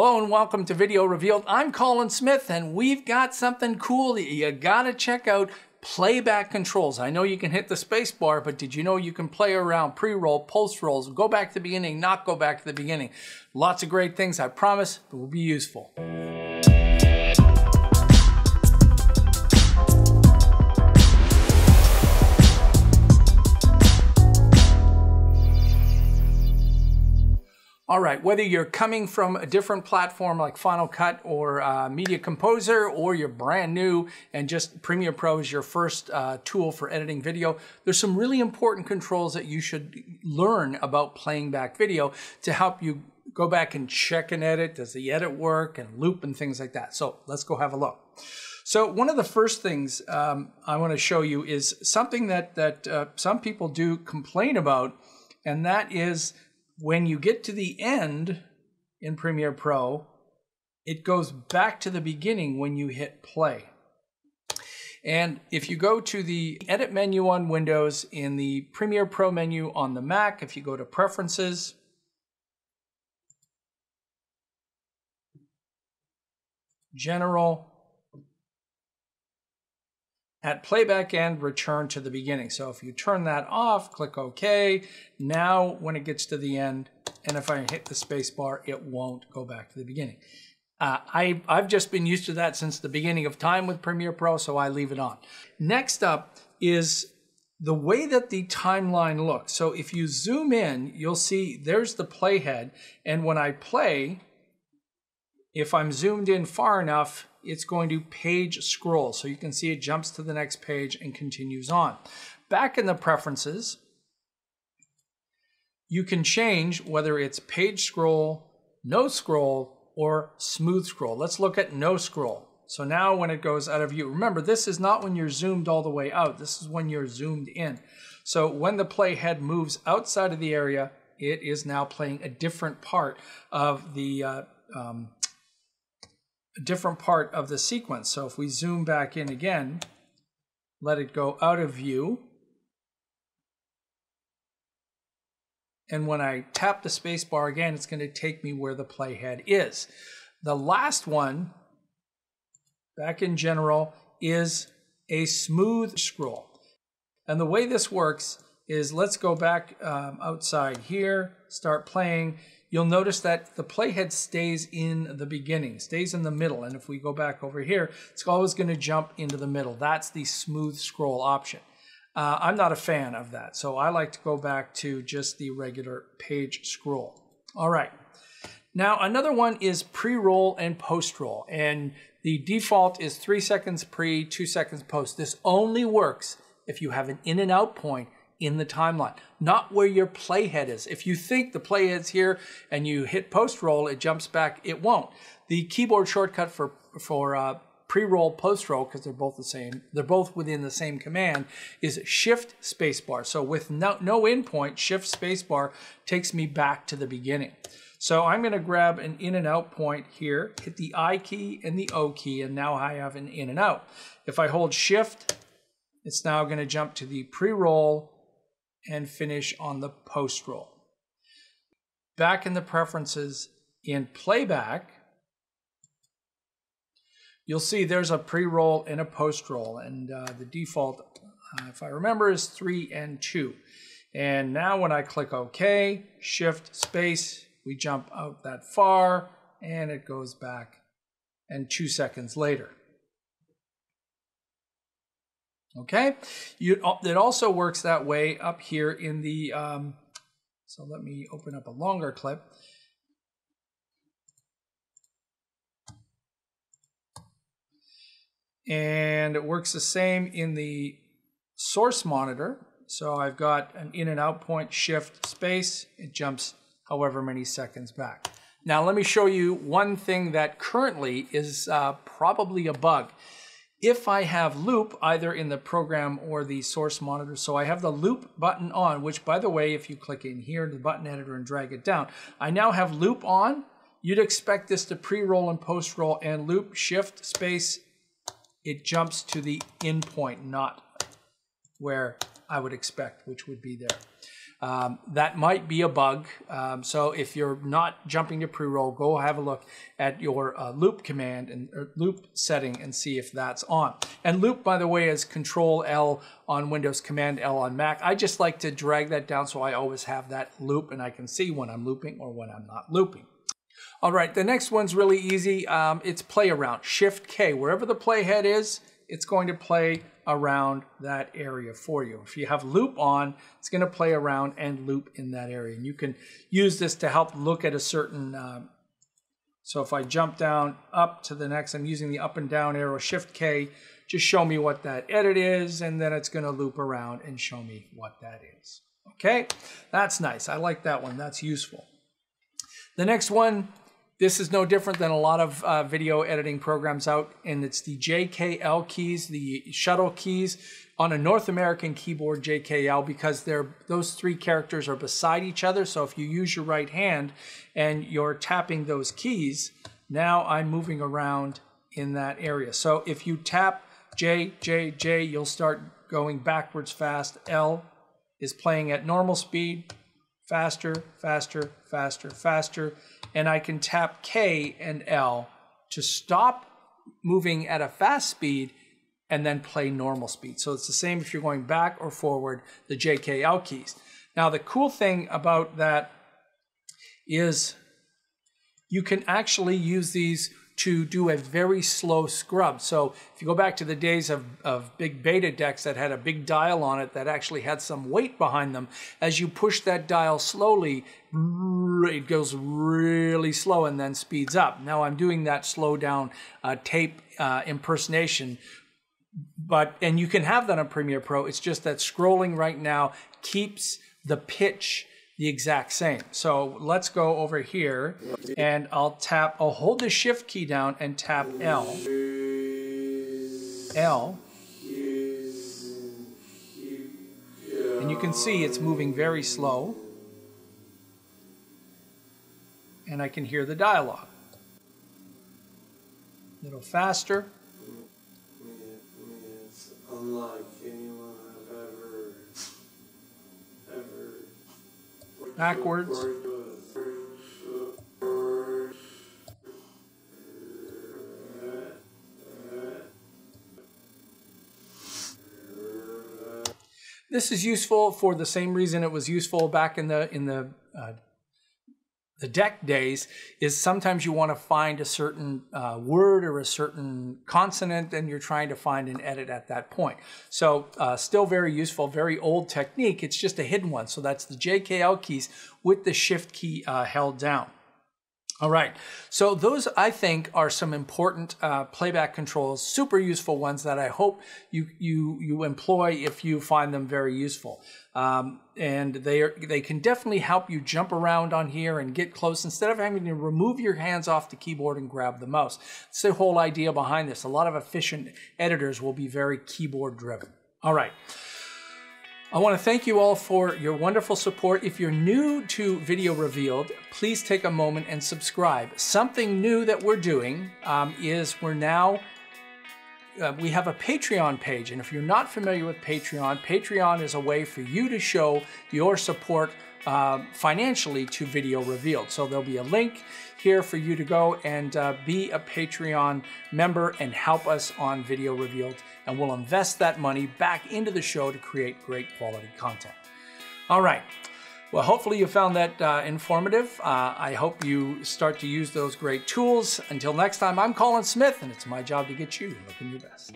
Hello and welcome to Video Revealed. I'm Colin Smith and we've got something cool that you gotta check out. Playback controls. I know you can hit the space bar, but did you know you can play around pre-roll, post-rolls, go back to the beginning, not go back to the beginning. Lots of great things, I promise, will be useful. All right, whether you're coming from a different platform like Final Cut or uh, Media Composer, or you're brand new and just Premiere Pro is your first uh, tool for editing video, there's some really important controls that you should learn about playing back video to help you go back and check and edit. Does the edit work and loop and things like that? So let's go have a look. So one of the first things um, I want to show you is something that that uh, some people do complain about, and that is when you get to the end in Premiere Pro, it goes back to the beginning when you hit play. And if you go to the edit menu on Windows in the Premiere Pro menu on the Mac, if you go to preferences, general, at playback end, return to the beginning. So if you turn that off, click OK. Now, when it gets to the end, and if I hit the space bar, it won't go back to the beginning. Uh, I, I've just been used to that since the beginning of time with Premiere Pro, so I leave it on. Next up is the way that the timeline looks. So if you zoom in, you'll see there's the playhead, and when I play, if I'm zoomed in far enough, it's going to page scroll. So you can see it jumps to the next page and continues on. Back in the preferences, you can change whether it's page scroll, no scroll, or smooth scroll. Let's look at no scroll. So now when it goes out of view, remember this is not when you're zoomed all the way out. This is when you're zoomed in. So when the playhead moves outside of the area, it is now playing a different part of the uh, um, different part of the sequence. So if we zoom back in again, let it go out of view. And when I tap the space bar again, it's going to take me where the playhead is. The last one, back in general, is a smooth scroll. And the way this works is let's go back um, outside here, start playing you'll notice that the playhead stays in the beginning, stays in the middle. And if we go back over here, it's always going to jump into the middle. That's the smooth scroll option. Uh, I'm not a fan of that, so I like to go back to just the regular page scroll. All right. Now, another one is pre-roll and post-roll, and the default is three seconds pre, two seconds post. This only works if you have an in and out point in the timeline, not where your playhead is. If you think the playhead's here and you hit post roll, it jumps back. It won't. The keyboard shortcut for for uh, pre-roll, post-roll, because they're both the same, they're both within the same command, is shift spacebar. So with no, no endpoint, shift spacebar takes me back to the beginning. So I'm going to grab an in and out point here, hit the I key and the O key, and now I have an in and out. If I hold shift, it's now going to jump to the pre-roll, and finish on the post roll. Back in the preferences in playback, you'll see there's a pre-roll and a post-roll, and uh, the default, uh, if I remember, is 3 and 2. And now when I click OK, Shift, Space, we jump out that far, and it goes back, and two seconds later. Okay, you, it also works that way up here in the, um, so let me open up a longer clip. And it works the same in the source monitor. So I've got an in and out point shift space. It jumps however many seconds back. Now let me show you one thing that currently is uh, probably a bug if I have loop either in the program or the source monitor. So I have the loop button on, which by the way, if you click in here in the button editor and drag it down, I now have loop on. You'd expect this to pre-roll and post-roll and loop shift space. It jumps to the in point, not where I would expect, which would be there. Um, that might be a bug. Um, so if you're not jumping to pre-roll, go have a look at your uh, loop command and loop setting and see if that's on. And loop, by the way, is Control L on Windows, Command L on Mac. I just like to drag that down so I always have that loop and I can see when I'm looping or when I'm not looping. All right, the next one's really easy. Um, it's play around. Shift K. Wherever the playhead is, it's going to play around that area for you. If you have loop on, it's going to play around and loop in that area. And you can use this to help look at a certain. Um, so if I jump down up to the next, I'm using the up and down arrow, Shift K, just show me what that edit is, and then it's going to loop around and show me what that is. Okay, that's nice. I like that one. That's useful. The next one this is no different than a lot of uh, video editing programs out, and it's the JKL keys, the shuttle keys on a North American keyboard JKL because they're those three characters are beside each other. So if you use your right hand and you're tapping those keys, now I'm moving around in that area. So if you tap J, J, J, you'll start going backwards fast. L is playing at normal speed, faster, faster, faster, faster and I can tap K and L to stop moving at a fast speed and then play normal speed. So it's the same if you're going back or forward, the JKL keys. Now the cool thing about that is you can actually use these to do a very slow scrub. So if you go back to the days of, of big beta decks that had a big dial on it that actually had some weight behind them, as you push that dial slowly, it goes really slow and then speeds up. Now I'm doing that slow down uh, tape uh, impersonation but and you can have that on Premiere Pro. It's just that scrolling right now keeps the pitch the exact same. So let's go over here and I'll tap, I'll hold the shift key down and tap L. L. And you can see it's moving very slow. And I can hear the dialogue. A little faster. Backwards. This is useful for the same reason it was useful back in the in the uh, the deck days is sometimes you want to find a certain uh, word or a certain consonant and you're trying to find an edit at that point. So uh, still very useful, very old technique. It's just a hidden one. So that's the JKL keys with the shift key uh, held down. All right, so those I think are some important uh, playback controls, super useful ones that I hope you you you employ if you find them very useful. Um, and they are, they can definitely help you jump around on here and get close instead of having to remove your hands off the keyboard and grab the mouse. That's the whole idea behind this. A lot of efficient editors will be very keyboard driven. All right. I want to thank you all for your wonderful support. If you're new to Video Revealed, please take a moment and subscribe. Something new that we're doing um, is we're now uh, we have a Patreon page, and if you're not familiar with Patreon, Patreon is a way for you to show your support uh, financially to Video Revealed. So there'll be a link here for you to go and uh, be a Patreon member and help us on Video Revealed, and we'll invest that money back into the show to create great quality content. All right. Well, hopefully you found that uh, informative. Uh, I hope you start to use those great tools. Until next time, I'm Colin Smith, and it's my job to get you looking your best.